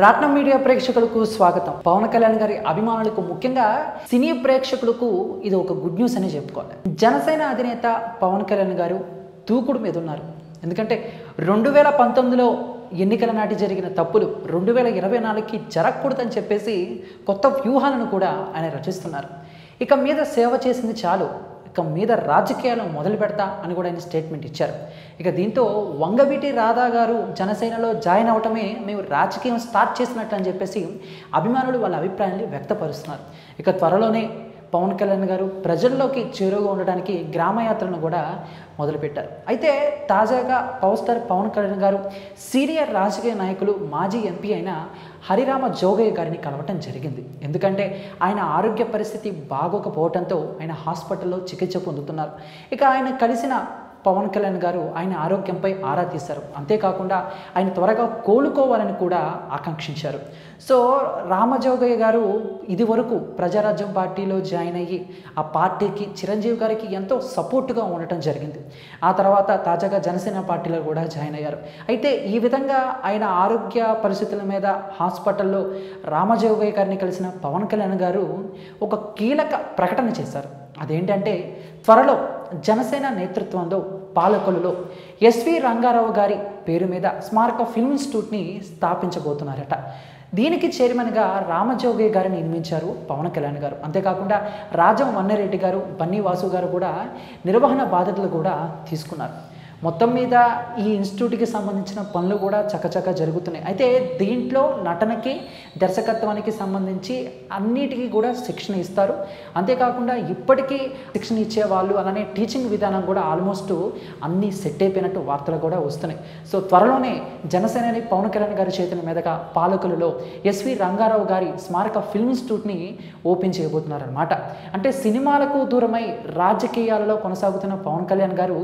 రాట్నం మీడియా ప్రేక్షకులకు స్వాగతం. పవన్ కళ్యాణ్ గారి అభిమానులకు ముఖ్యంగా సినీ ప్రేక్షకులకు ఇది ఒక గుడ్ న్యూస్ అని చెప్పుకోవాలి. జనసేన అధినేత పవన్ కళ్యాణ్ గారు దూకుడు మీద ఉన్నారు. ఎందుకంటే రెండు వేల పంతొమ్మిదిలో ఎన్నికల నాటి జరిగిన తప్పులు రెండు వేల ఇరవై నాలుగుకి జరగకూడదని చెప్పేసి కొత్త వ్యూహాలను కూడా ఆయన రచిస్తున్నారు. ఇక మీద సేవ చేసింది చాలు. ఇక మీద రాజకీయాలు మొదలు పెడతా అని కూడా ఆయన స్టేట్మెంట్ ఇచ్చారు. ఇక దీంతో వంగవీటి రాధా గారు జనసేనలో జాయిన్ అవటమే మేము రాజకీయం స్టార్ట్ చేసినట్టు అని చెప్పేసి అభిమానులు వాళ్ళ అభిప్రాయాన్ని వ్యక్తపరుస్తున్నారు. ఇక త్వరలోనే పవన్ కళ్యాణ్ గారు ప్రజల్లోకి చేరువగా ఉండడానికి గ్రామయాత్రను కూడా మొదలుపెట్టారు. అయితే తాజాగా పవర్ స్టార్ పవన్ కళ్యాణ్ గారు సీనియర్ రాజకీయ నాయకులు మాజీ ఎంపీ అయిన హరిరామ జోగయ్య గారిని కలవటం జరిగింది. ఎందుకంటే ఆయన ఆరోగ్య పరిస్థితి బాగోకపోవడంతో ఆయన హాస్పిటల్లో చికిత్స పొందుతున్నారు. ఇక ఆయన కలిసిన పవన్ కళ్యాణ్ గారు ఆయన ఆరోగ్యంపై ఆరా తీశారు. అంతేకాకుండా ఆయన త్వరగా కోలుకోవాలని కూడా ఆకాంక్షించారు. సో రామజోగయ్య గారు ఇది వరకు ప్రజారాజ్యం పార్టీలో జాయిన్ అయ్యి ఆ పార్టీకి చిరంజీవి గారికి ఎంతో సపోర్టుగా ఉండటం జరిగింది. ఆ తర్వాత తాజాగా జనసేన పార్టీలో కూడా జాయిన్ అయ్యారు. అయితే ఈ విధంగా ఆయన ఆరోగ్య పరిస్థితుల మీద హాస్పిటల్లో రామజోగయ్య గారిని కలిసిన పవన్ కళ్యాణ్ గారు ఒక కీలక ప్రకటన చేశారు. అదేంటంటే త్వరలో జనసేన నేతృత్వంలో పాలకులలో ఎస్వి రంగారావు గారి పేరు మీద స్మారక ఫిల్మ్ ఇన్స్టిట్యూట్ని స్థాపించబోతున్నారట. దీనికి చైర్మన్గా రామజోగయ్య గారిని నిర్మించారు పవన్ కళ్యాణ్ గారు. అంతేకాకుండా రాజం వన్నరెడ్డి గారు బన్నీ వాసు గారు కూడా నిర్వహణ బాధ్యతలు కూడా తీసుకున్నారు. మొత్తం మీద ఈ ఇన్స్టిట్యూట్కి సంబంధించిన పనులు కూడా చకచక జరుగుతున్నాయి. అయితే దీంట్లో నటనకి దర్శకత్వానికి సంబంధించి అన్నిటికీ కూడా శిక్షణ ఇస్తారు. అంతేకాకుండా ఇప్పటికీ శిక్షణ ఇచ్చే వాళ్ళు అలానే టీచింగ్ విధానం కూడా ఆల్మోస్ట్ అన్నీ సెట్ అయిపోయినట్టు వార్తలు కూడా వస్తున్నాయి. సో త్వరలోనే జనసేనని పవన్ కళ్యాణ్ గారి చేతుల మీదగా పాలకులలో ఎస్వి రంగారావు గారి స్మారక ఫిల్మ్ ఇన్స్టిట్యూట్ని ఓపెన్ చేయబోతున్నారనమాట అంటే సినిమాలకు దూరమై రాజకీయాలలో కొనసాగుతున్న పవన్ కళ్యాణ్ గారు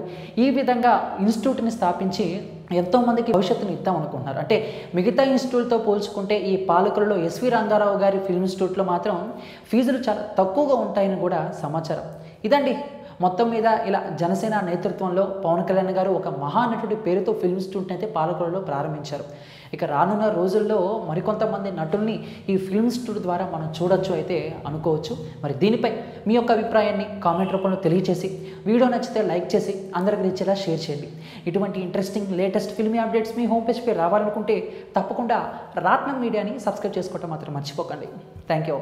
ఈ విధంగా ఇన్స్టిట్యూట్ని స్థాపించి ఎంతోమందికి భవిష్యత్తుని ఇద్దాం అనుకుంటున్నారు. అంటే మిగతా ఇన్స్టిట్యూట్తో పోల్చుకుంటే ఈ పాలకులలో ఎస్వి రంగారావు గారి ఫిల్మ్ ఇన్స్టిట్యూట్లో మాత్రం ఫీజులు చాలా తక్కువగా ఉంటాయని కూడా సమాచారం. ఇదండి మొత్తం మీద ఇలా జనసేన నేతృత్వంలో పవన్ కళ్యాణ్ గారు ఒక మహానటుడి పేరుతో ఫిల్మ్ స్టూట్ అయితే పాలకులలో ప్రారంభించారు. ఇక రానున్న రోజుల్లో మరికొంతమంది నటుల్ని ఈ ఫిల్మ్ ఇన్స్టిట్యూట్ ద్వారా మనం చూడొచ్చు అయితే అనుకోవచ్చు. మరి దీనిపై మీ యొక్క అభిప్రాయాన్ని కామెంట్ రూపంలో తెలియచేసి వీడియో నచ్చితే లైక్ చేసి అందరికి నచ్చేలా షేర్ చేయండి. ఇటువంటి ఇంట్రెస్టింగ్ లేటెస్ట్ ఫిల్మీ అప్డేట్స్ మీ హోమ్ పేజ్పై రావాలనుకుంటే తప్పకుండా రాట్నం మీడియాని సబ్స్క్రైబ్ చేసుకోవటం మాత్రం మర్చిపోకండి. Thank you